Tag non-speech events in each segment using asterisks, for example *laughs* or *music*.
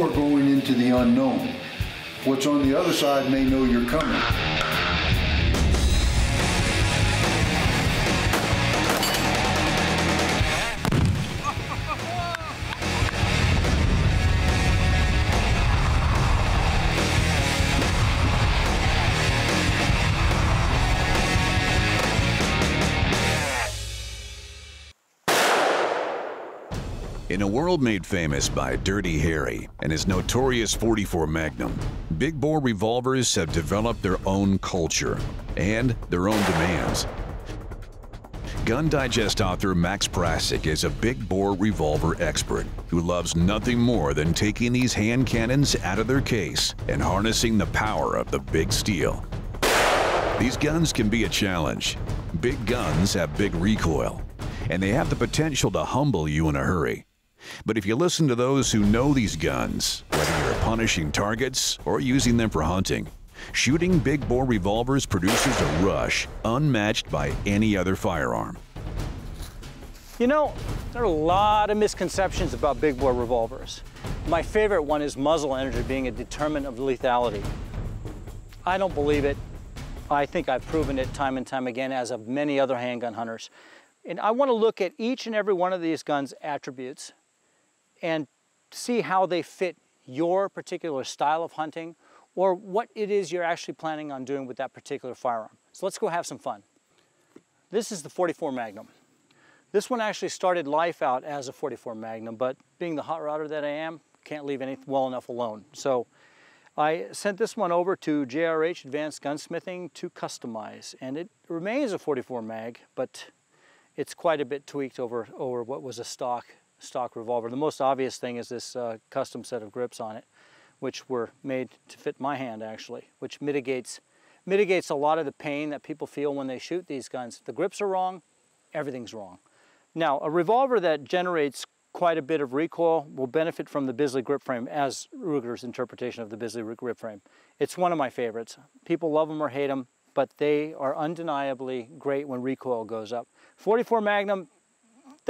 you are going into the unknown. What's on the other side may know you're coming. World made famous by Dirty Harry and his notorious 44 Magnum, big bore revolvers have developed their own culture and their own demands. Gun Digest author Max Prasac is a big bore revolver expert who loves nothing more than taking these hand cannons out of their case and harnessing the power of the big steel. These guns can be a challenge. Big guns have big recoil, and they have the potential to humble you in a hurry. But if you listen to those who know these guns, whether you're punishing targets or using them for hunting, shooting big bore revolvers produces a rush unmatched by any other firearm. You know, there are a lot of misconceptions about big bore revolvers. My favorite one is muzzle energy being a determinant of lethality. I don't believe it. I think I've proven it time and time again, as of many other handgun hunters. And I want to look at each and every one of these guns' attributes and see how they fit your particular style of hunting or what it is you're actually planning on doing with that particular firearm. So let's go have some fun. This is the 44 Magnum. This one actually started life out as a 44 Magnum, but being the hot rodder that I am, can't leave anything well enough alone. So I sent this one over to JRH Advanced Gunsmithing to customize, and it remains a 44 mag, but it's quite a bit tweaked over, over what was a stock stock revolver. The most obvious thing is this uh, custom set of grips on it, which were made to fit my hand actually, which mitigates, mitigates a lot of the pain that people feel when they shoot these guns. The grips are wrong, everything's wrong. Now, a revolver that generates quite a bit of recoil will benefit from the Bisley grip frame as Ruger's interpretation of the Bisley grip frame. It's one of my favorites. People love them or hate them, but they are undeniably great when recoil goes up. 44 Magnum,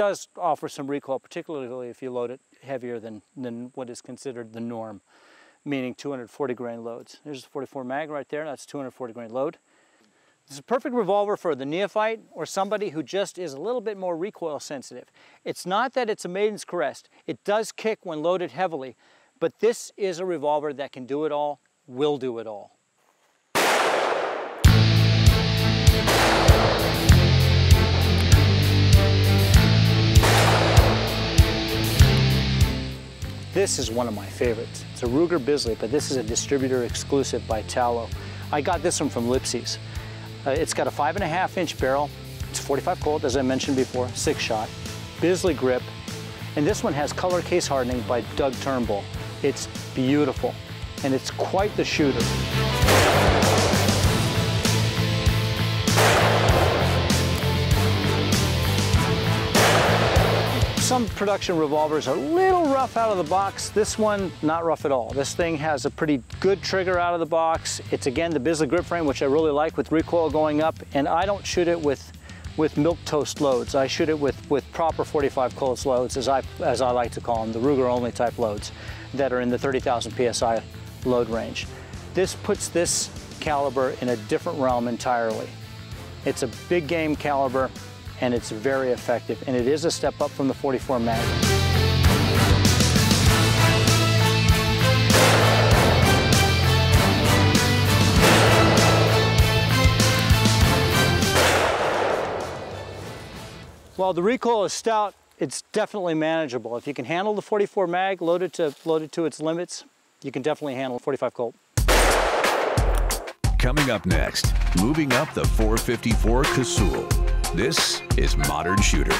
does offer some recoil, particularly if you load it heavier than, than what is considered the norm, meaning 240 grain loads. There's a 44 mag right there, that's 240 grain load. This is a perfect revolver for the neophyte or somebody who just is a little bit more recoil sensitive. It's not that it's a maiden's caress. It does kick when loaded heavily, but this is a revolver that can do it all, will do it all. This is one of my favorites. It's a Ruger Bisley, but this is a distributor exclusive by TALO. I got this one from Lipsey's. Uh, it's got a five and a half inch barrel. It's 45 Colt, as I mentioned before, six shot, Bisley grip, and this one has color case hardening by Doug Turnbull. It's beautiful, and it's quite the shooter. Some production revolvers are a little rough out of the box. This one, not rough at all. This thing has a pretty good trigger out of the box. It's again the Bisley grip frame, which I really like with recoil going up, and I don't shoot it with with milk toast loads. I shoot it with, with proper 45 Colts loads, as I, as I like to call them, the Ruger only type loads that are in the 30,000 PSI load range. This puts this caliber in a different realm entirely. It's a big game caliber and it's very effective. And it is a step up from the 44 Magnum. While the recoil is stout, it's definitely manageable. If you can handle the 44 mag loaded to, loaded to its limits, you can definitely handle 45 Colt. Coming up next, moving up the 454 Casull. This is Modern Shooter.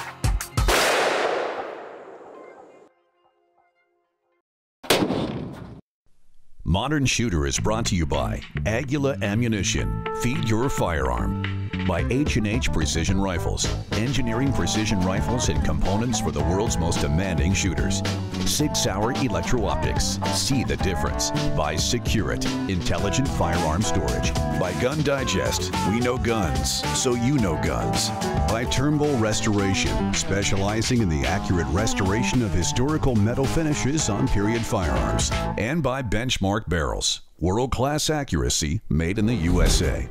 Modern Shooter is brought to you by Aguila Ammunition. Feed your firearm. By H&H Precision Rifles, engineering precision rifles and components for the world's most demanding shooters. Sig Sauer Electro-Optics, see the difference. By Secure-It, intelligent firearm storage. By Gun Digest, we know guns, so you know guns. By Turnbull Restoration, specializing in the accurate restoration of historical metal finishes on period firearms. And by Benchmark Barrels, world-class accuracy made in the USA.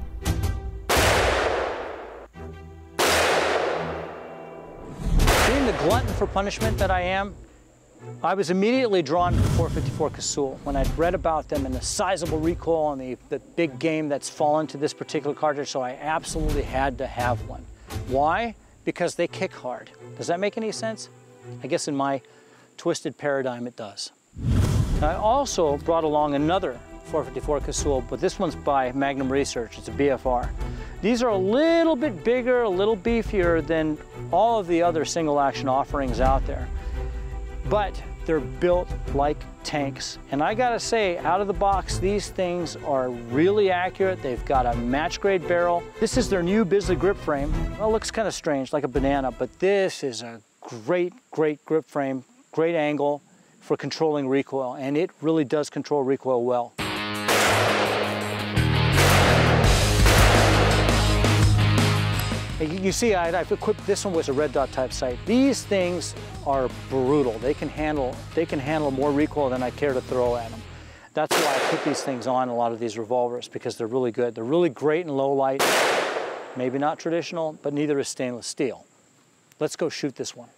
Glutton for punishment that I am, I was immediately drawn to 454 Casull when I'd read about them and the sizable recoil and the, the big game that's fallen to this particular cartridge, so I absolutely had to have one. Why? Because they kick hard. Does that make any sense? I guess in my twisted paradigm it does. I also brought along another 454 Casull, but this one's by Magnum Research. It's a BFR. These are a little bit bigger, a little beefier than all of the other single action offerings out there. But they're built like tanks. And I gotta say, out of the box, these things are really accurate. They've got a match grade barrel. This is their new Bisley grip frame. Well, it looks kind of strange, like a banana, but this is a great, great grip frame, great angle for controlling recoil, and it really does control recoil well. You see, I, have equipped this one with a red dot type sight. These things are brutal. They can handle they can handle more recoil than I care to throw at them. That's why I put these things on a lot of these revolvers because they're really good. They're really great in low light. Maybe not traditional, but neither is stainless steel. Let's go shoot this one.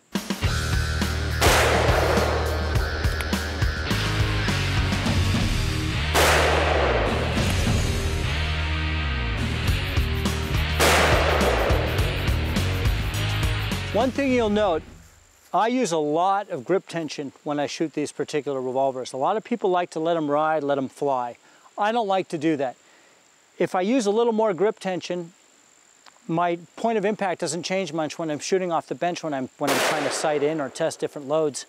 One thing you'll note, I use a lot of grip tension when I shoot these particular revolvers. A lot of people like to let them ride, let them fly. I don't like to do that. If I use a little more grip tension, my point of impact doesn't change much when I'm shooting off the bench when I'm, when I'm trying to sight in or test different loads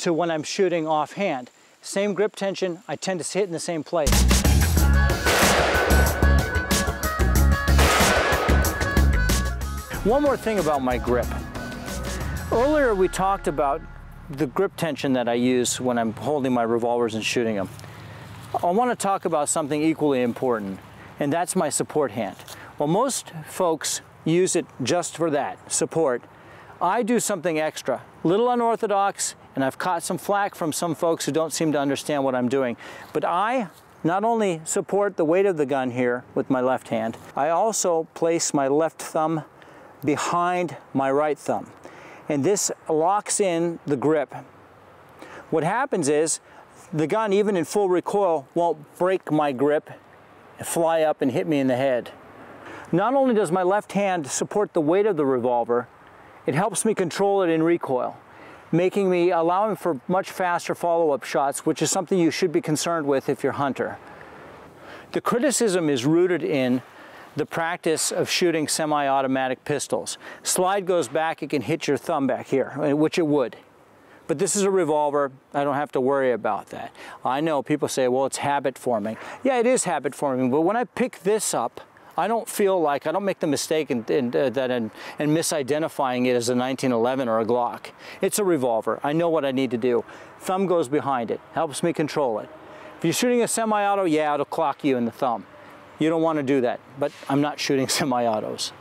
to when I'm shooting offhand. Same grip tension, I tend to hit in the same place. One more thing about my grip. Earlier we talked about the grip tension that I use when I'm holding my revolvers and shooting them. I want to talk about something equally important, and that's my support hand. Well, most folks use it just for that, support. I do something extra, little unorthodox, and I've caught some flack from some folks who don't seem to understand what I'm doing. But I not only support the weight of the gun here with my left hand, I also place my left thumb behind my right thumb and this locks in the grip. What happens is the gun, even in full recoil, won't break my grip fly up and hit me in the head. Not only does my left hand support the weight of the revolver, it helps me control it in recoil, making me, allowing for much faster follow-up shots, which is something you should be concerned with if you're a hunter. The criticism is rooted in the practice of shooting semi-automatic pistols. Slide goes back, it can hit your thumb back here, which it would. But this is a revolver, I don't have to worry about that. I know people say, well, it's habit forming. Yeah, it is habit forming, but when I pick this up, I don't feel like, I don't make the mistake in, in, uh, that in, in misidentifying it as a 1911 or a Glock. It's a revolver. I know what I need to do. Thumb goes behind it, helps me control it. If you're shooting a semi-auto, yeah, it'll clock you in the thumb. You don't want to do that, but I'm not shooting *laughs* semi-autos.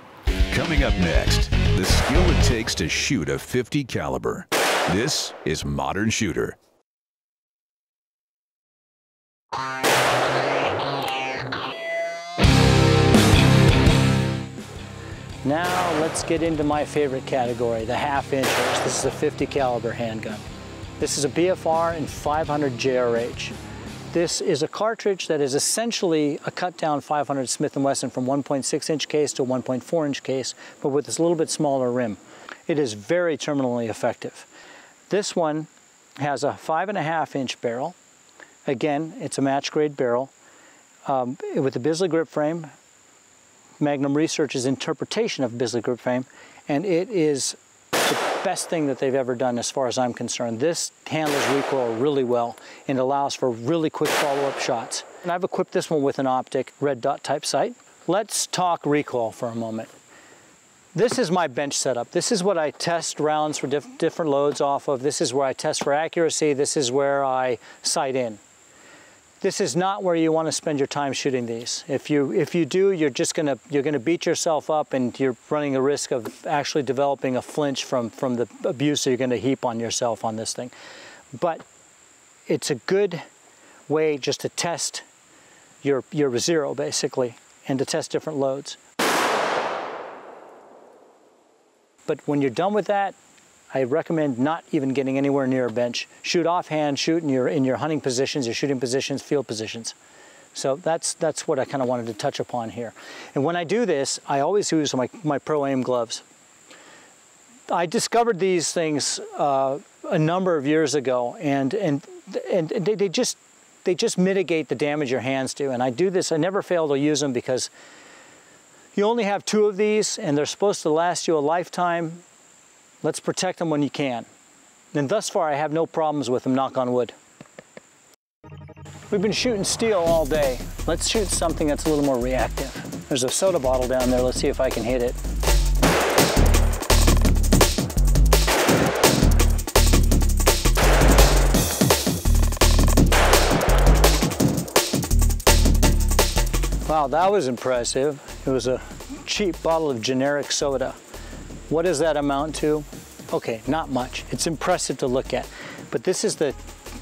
Coming up next, the skill it takes to shoot a 50 caliber. This is Modern Shooter. Now let's get into my favorite category, the half inchers. This is a 50 caliber handgun. This is a BFR and 500 JRH. This is a cartridge that is essentially a cut down 500 Smith & Wesson from 1.6 inch case to 1.4 inch case, but with this little bit smaller rim. It is very terminally effective. This one has a five and a half inch barrel. Again, it's a match grade barrel um, with a Bisley grip frame, Magnum Research's interpretation of Bisley grip frame, and it is best thing that they've ever done as far as I'm concerned. This handles recoil really well and allows for really quick follow-up shots. And I've equipped this one with an optic red dot type sight. Let's talk recoil for a moment. this is my bench setup. This is what I test rounds for diff different loads off of. This is where I test for accuracy. This is where I sight in. This is not where you want to spend your time shooting these. If you if you do, you're just gonna you're gonna beat yourself up, and you're running a risk of actually developing a flinch from from the abuse that you're going to heap on yourself on this thing. But it's a good way just to test your your zero basically, and to test different loads. But when you're done with that, I recommend not even getting anywhere near a bench. Shoot offhand, shoot in your, in your hunting positions, your shooting positions, field positions. So that's, that's what I kind of wanted to touch upon here. And when I do this, I always use my, my Pro Aim gloves. I discovered these things uh, a number of years ago, and, and, and they, they, just, they just mitigate the damage your hands do. And I do this, I never fail to use them because you only have two of these, and they're supposed to last you a lifetime. Let's protect them when you can. And thus far, I have no problems with them, knock on wood. We've been shooting steel all day. Let's shoot something that's a little more reactive. There's a soda bottle down there. Let's see if I can hit it. Wow, that was impressive. It was a cheap bottle of generic soda. What does that amount to? Okay, not much. It's impressive to look at. But this is the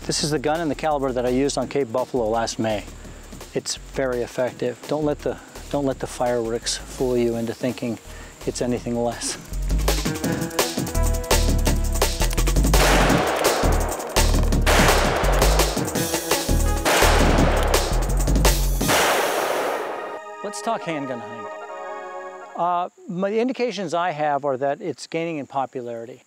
this is the gun and the caliber that I used on Cape Buffalo last May. It's very effective. Don't let the don't let the fireworks fool you into thinking it's anything less. Let's talk handgun hunting. Uh, my, the indications I have are that it's gaining in popularity.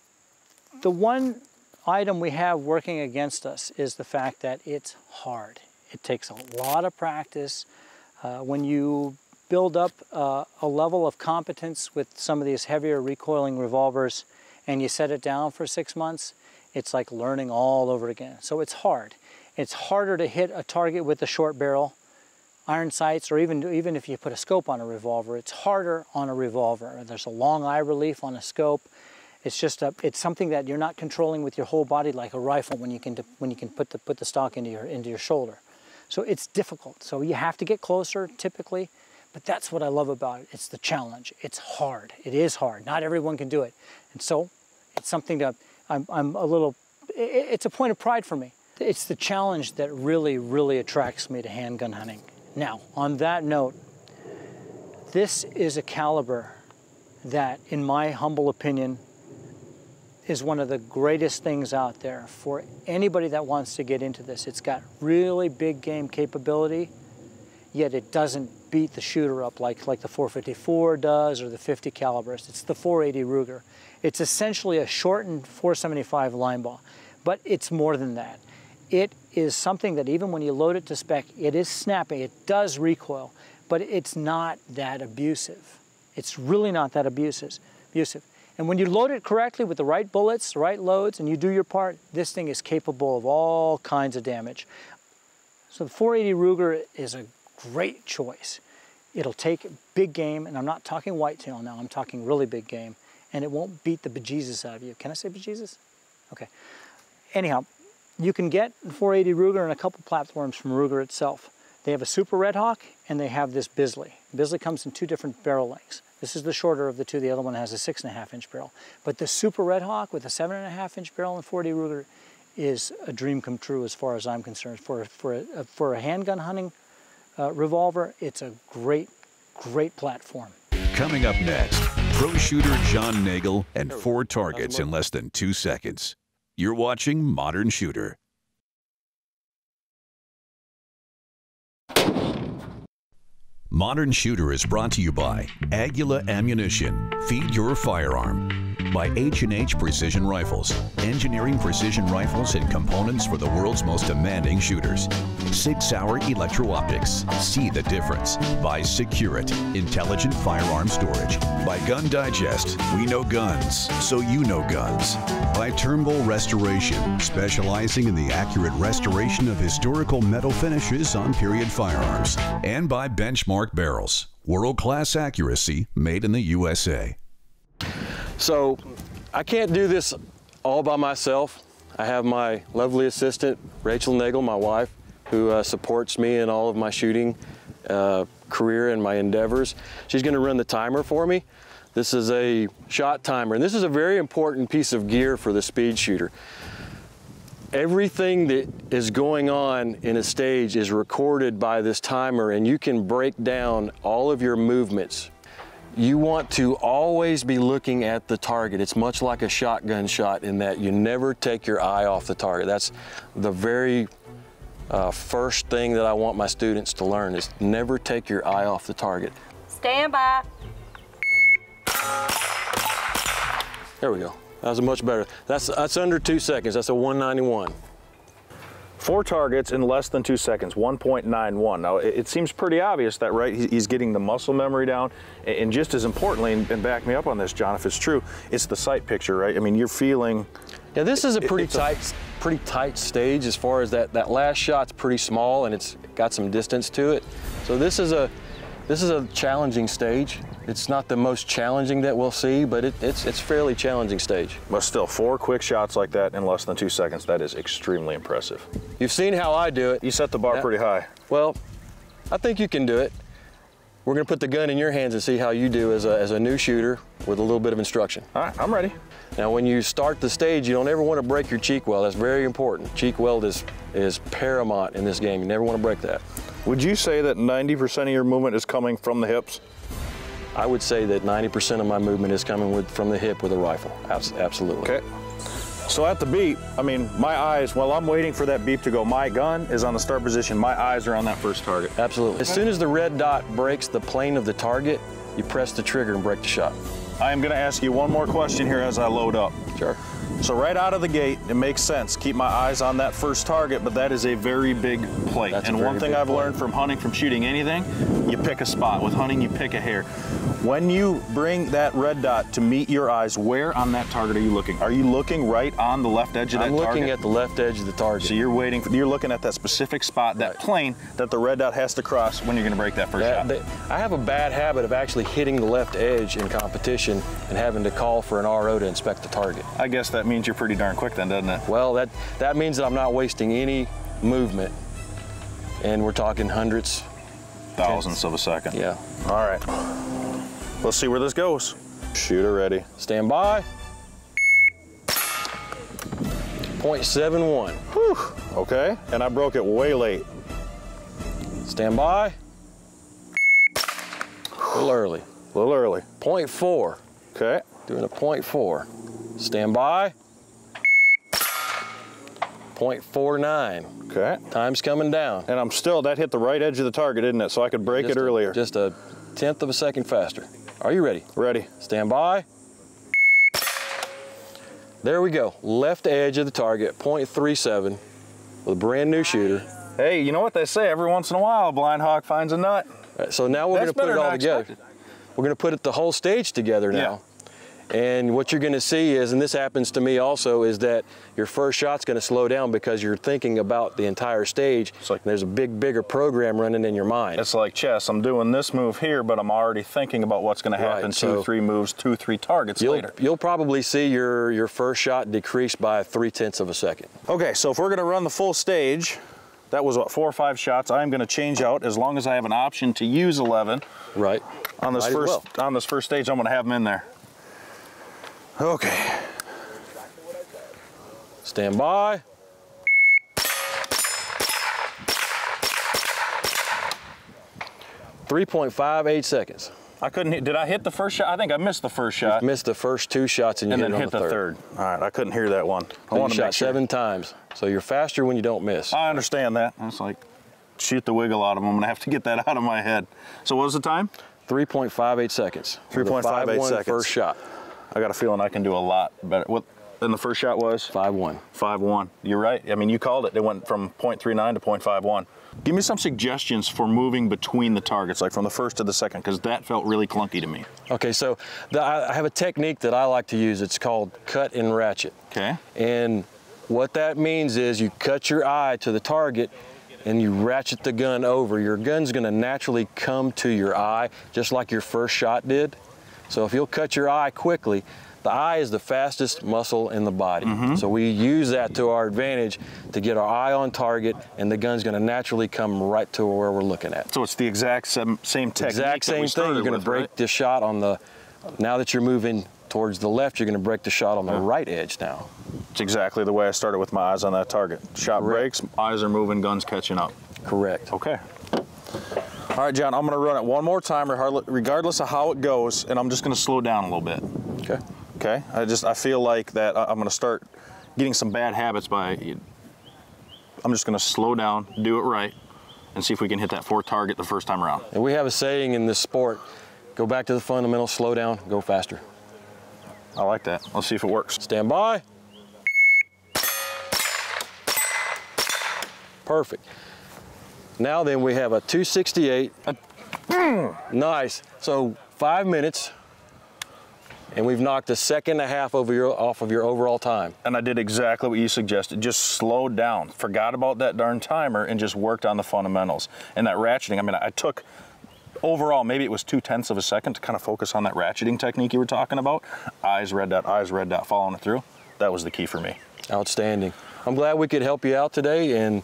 The one item we have working against us is the fact that it's hard. It takes a lot of practice. Uh, when you build up uh, a level of competence with some of these heavier recoiling revolvers and you set it down for six months, it's like learning all over again. So it's hard. It's harder to hit a target with a short barrel iron sights, or even, even if you put a scope on a revolver, it's harder on a revolver. There's a long eye relief on a scope. It's just a, it's something that you're not controlling with your whole body like a rifle when you can, when you can put, the, put the stock into your, into your shoulder. So it's difficult. So you have to get closer typically, but that's what I love about it. It's the challenge. It's hard. It is hard. Not everyone can do it. And so it's something that I'm, I'm a little, it's a point of pride for me. It's the challenge that really, really attracts me to handgun hunting. Now, on that note, this is a caliber that, in my humble opinion, is one of the greatest things out there for anybody that wants to get into this. It's got really big game capability, yet it doesn't beat the shooter up like, like the 454 does or the 50 calibers. It's the 480 Ruger. It's essentially a shortened 475 Linebaugh, but it's more than that. It is something that even when you load it to spec, it is snappy, it does recoil, but it's not that abusive. It's really not that abusive. abusive. And when you load it correctly with the right bullets, the right loads, and you do your part, this thing is capable of all kinds of damage. So the 480 Ruger is a great choice. It'll take big game, and I'm not talking whitetail now, I'm talking really big game, and it won't beat the bejesus out of you. Can I say bejesus? Okay. Anyhow, you can get 480 Ruger and a couple platforms from Ruger itself. They have a Super Redhawk and they have this Bisley. Bisley comes in two different barrel lengths. This is the shorter of the two. The other one has a six and a half inch barrel. But the Super Redhawk with a seven and a half inch barrel and 40 Ruger is a dream come true as far as I'm concerned. For, for, a, for a handgun hunting uh, revolver, it's a great, great platform. Coming up next, pro shooter John Nagel and four targets in less than two seconds. You're watching Modern Shooter. Modern Shooter is brought to you by Aguila Ammunition. Feed your firearm by H&H Precision Rifles, engineering precision rifles and components for the world's most demanding shooters. Sig Sauer Electro-Optics, see the difference. By Secure-It, intelligent firearm storage. By Gun Digest, we know guns, so you know guns. By Turnbull Restoration, specializing in the accurate restoration of historical metal finishes on period firearms. And by Benchmark Barrels, world-class accuracy made in the USA. So I can't do this all by myself. I have my lovely assistant, Rachel Nagel, my wife, who uh, supports me in all of my shooting uh, career and my endeavors. She's gonna run the timer for me. This is a shot timer, and this is a very important piece of gear for the speed shooter. Everything that is going on in a stage is recorded by this timer, and you can break down all of your movements. You want to always be looking at the target. It's much like a shotgun shot in that you never take your eye off the target. That's the very uh, first thing that I want my students to learn is never take your eye off the target. Stand by. There we go. That was much better. That's, that's under two seconds. That's a 191. Four targets in less than two seconds, 1.91. Now, it, it seems pretty obvious that, right, he- he's getting the muscle memory down. And, just as importantly, and, and back me up on this, John, if it's true, it's the sight picture, right? I mean, you're feeling, Yeah, this is a pretty it's a- tight, pretty tight stage as far as that. That last shot's pretty small and it's got some distance to it. So this is a, this is a challenging stage. It's not the most challenging that we'll see, but it, it's it's fairly challenging stage. but still, four quick shots like that in less than two seconds, that is extremely impressive. You've seen how I do it. You set the bar pretty high. Well, I think you can do it. We're gonna put the gun in your hands and see how you do as a, as a new shooter with a little bit of instruction. All right, I'm ready. Now, when you start the stage, you don't ever want to break your cheek weld. That's very important. Cheek weld is, is paramount in this game. You never want to break that. Would you say that 90% of your movement is coming from the hips? I would say that 90% of my movement is coming with, from the hip with a rifle. Absolutely. Okay. So at the beep, I mean, my eyes, while I'm waiting for that beep to go, my gun is on the start position. My eyes are on that first target. Absolutely. As soon as the red dot breaks the plane of the target, you press the trigger and break the shot. I am going to ask you one more question here as I load up. Sure. So right out of the gate, it makes sense. Keep my eyes on that first target, but that is a very big plate. That's and one thing I've plate. learned from hunting, from shooting anything, you pick a spot. With hunting, you pick a hair. When you bring that red dot to meet your eyes, where on that target are you looking? Are you looking right on the left edge of that target? I'm looking at the left edge of the target. so you're waiting. For, you're looking at that specific spot, that Right. plane that the red dot has to cross when you're going to break that first That- shot. I have a bad habit of actually hitting the left edge in competition and having to call for an RO to inspect the target. I guess that means you're pretty darn quick then, doesn't it? Well, that, that means that I'm not wasting any movement. And we're talking hundreds. Thousandths of a second. Yeah. All right. Let's see where this goes. Shooter ready. Stand by. 0.71. Okay. And I broke it way late. Stand by. A little early. A little early. 0.4. Okay. Doing a 0.4. Stand by. 0.49. Okay. Time's coming down. And I'm still, that hit the right edge of the target, didn't it? So I could break Just it a- earlier. just a tenth of a second faster. Are you ready? ready. Stand by. There we go. Left edge of the target, 0.37 with a brand new shooter. Hey, you know what they say? Every once in a while, a blind hawk finds a nut. Right, So now we're That's going to put it all together. expected. We're going to put it the whole stage together now. And what you're going to see is, and this happens to me also, is that your first shot's going to slow down because you're thinking about the entire stage. It's like- there's a big, bigger program running in your mind. It's like chess. I'm doing this move here, but I'm already thinking about what's going to happen Right, two, three moves, two, three targets You'll, later. you'll probably see your, your first shot decrease by three tenths of a second. Okay, so if we're going to run the full stage, that was what, four or five shots. I'm going to change out as long as I have an option to use 11 Right. on this Might first well. on this first stage. I'm going to have them in there. Okay. Stand by. Three point five eight seconds. I couldn't hit. Did I hit the first shot? I think I missed the first shot. Missed the first two shots and you and hit, then hit on the the third. third. All right, I couldn't hear that one. I You want to shot make sure. seven times, so you're faster when you don't miss. I understand that. It's like shoot the wiggle out of them. I'm gonna have to get that *laughs* out of my head. So what was the time? 3.58 seconds. With 3.58 5-1 seconds. First shot. I got a feeling I can do a lot better. What? And the first shot was 5-1. five one. You're right. I mean, you called it. It went from .39 to .51. Give me some suggestions for moving between the targets, like from the first to the second, because that felt really clunky to me. Okay, so the, I I have a technique that I like to use. It's called cut and ratchet. Okay. And what that means is you cut your eye to the target and you ratchet the gun over. Your gun's gonna naturally come to your eye, just like your first shot did. So if you'll cut your eye quickly, the eye is the fastest muscle in the body. Mm-hmm. So we use that to our advantage to get our eye on target and the gun's gonna naturally come right to where we're looking at. So it's the exact same, same technique. Exact that we same thing, you're gonna with, break right? the shot on the, now that you're moving towards the left, you're gonna break the shot on the right edge now. It's exactly the way I started with my eyes on that target. Shot Correct. breaks, eyes are moving, guns catching up. Correct. Okay. All right, John, I'm gonna run it one more time, regardless- of how it goes, and I'm just gonna slow down a little bit. Okay. Okay? I just, I feel like that I'm gonna start getting some bad habits by, I'm just gonna slow down, do it right, and see if we can hit that four target the first time around. And we have a saying in this sport, go back to the fundamentals, slow down, go faster. I like that. Let's see if it works. Stand by. Perfect. Now then we have a 268. *clears throat* nice. So five minutes, and we've knocked a second and a half over your, off of your overall time. And I did exactly what you suggested. Just slowed down, forgot about that darn timer, and just worked on the fundamentals. And that ratcheting, I mean, I took overall, maybe it was two tenths of a second to kind of focus on that ratcheting technique you were talking about. Eyes red dot, eyes red dot, following it through. That was the key for me. Outstanding. I'm glad we could help you out today, and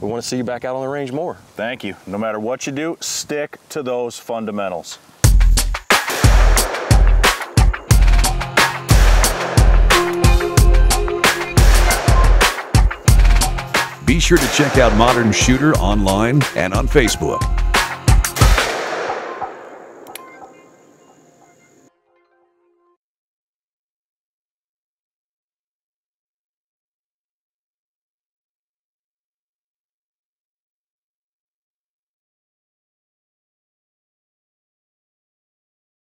we want to see you back out on the range more. Thank you. No matter what you do, stick to those fundamentals. Be sure to check out Modern Shooter online and on Facebook.